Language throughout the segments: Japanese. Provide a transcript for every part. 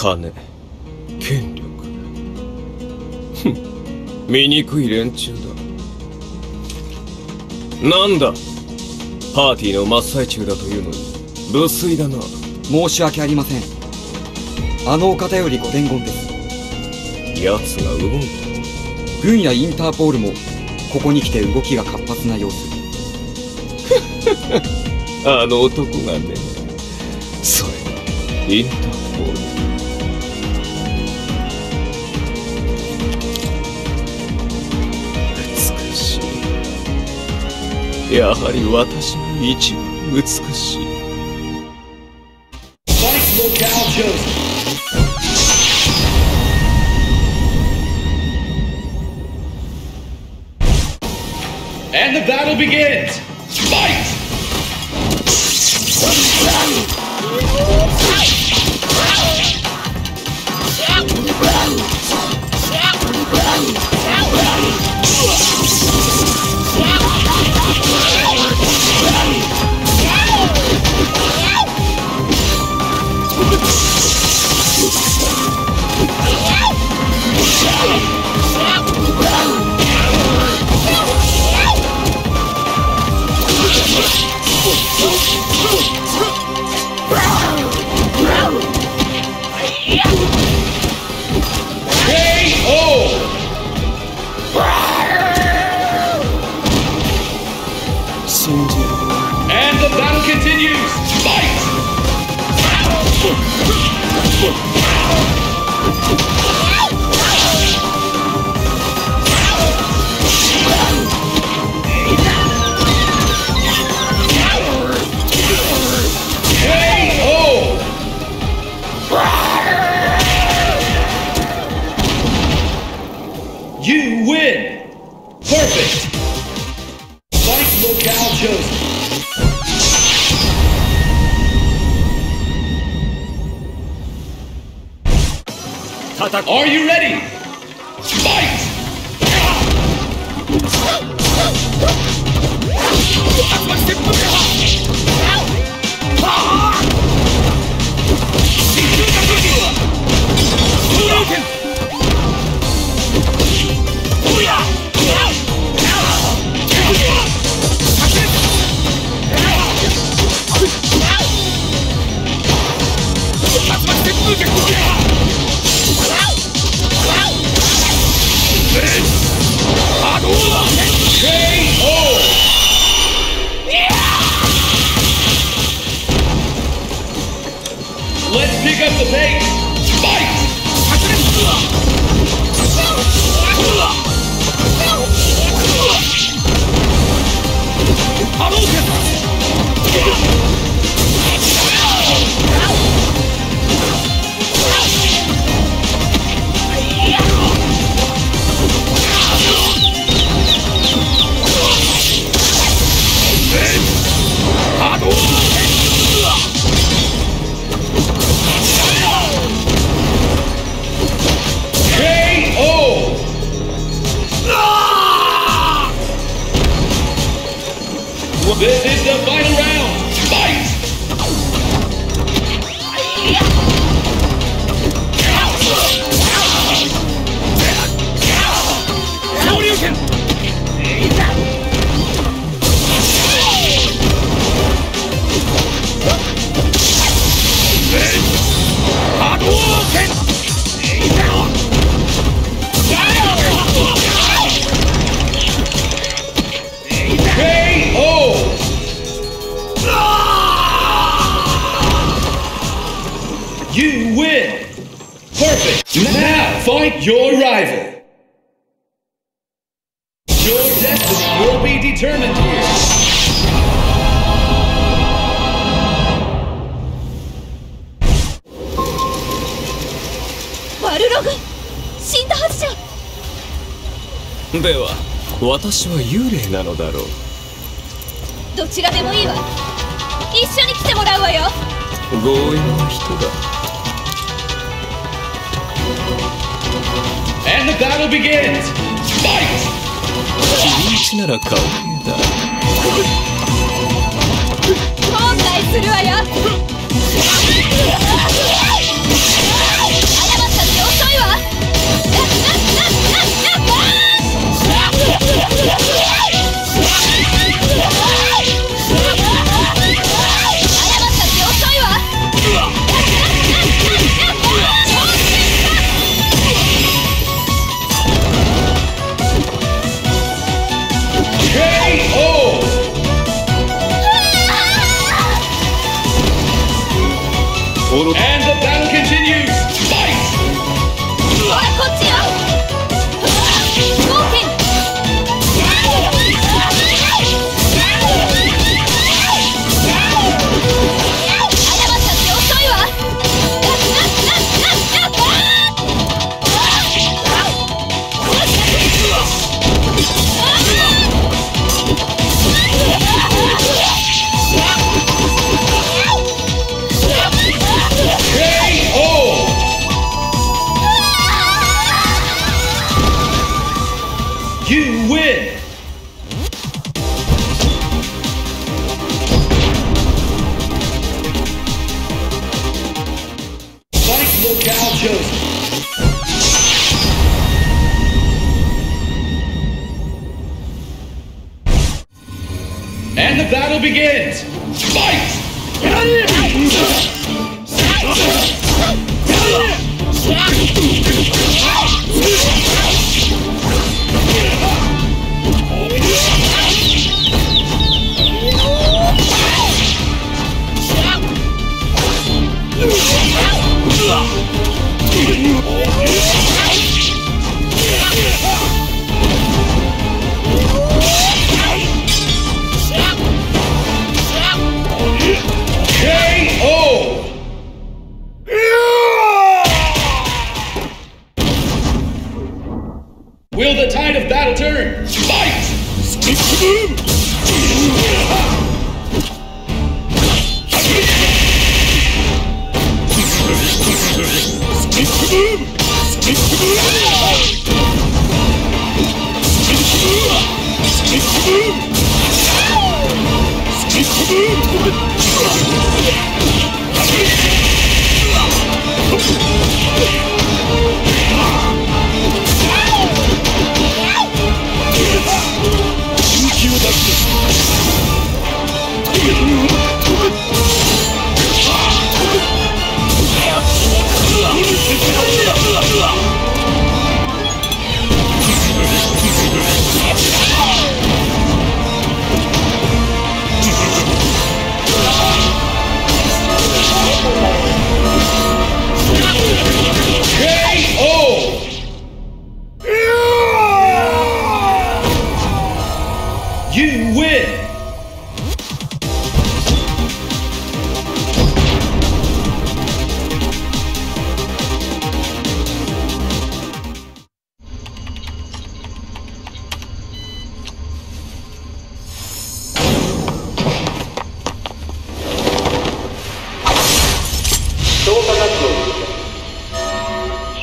金権力。ふ ん醜い連中だ。なんだ？パーティーの真っ最中だというのに。無粋だな。申し訳ありません。あのお方よりご伝言です。奴が動い軍やインターポールもここに来て動きが活発な様子。た あの男がねそれがインターポールやはり私が一番美しい And the battle begins! Fight! Perfect! Fight locale chosen. Are you ready? Pick up the pace. Fight! KO! Now fight your rival! Your destiny will be determined here! バルログ死んだはずじゃでは私は幽霊なのだろうどちらでもいいわ一緒に来てもらうわよ強引な人だ And the battle begins! Fight! 君 You win! And the battle begins! Fight! Yeah.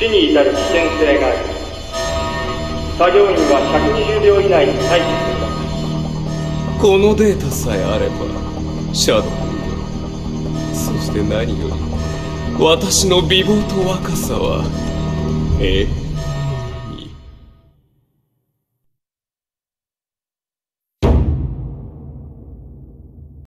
死に至る危険性がある。作業員は120秒以内に退避する。このデータさえあればシャドウ。そして何より私の美貌と若さはええ。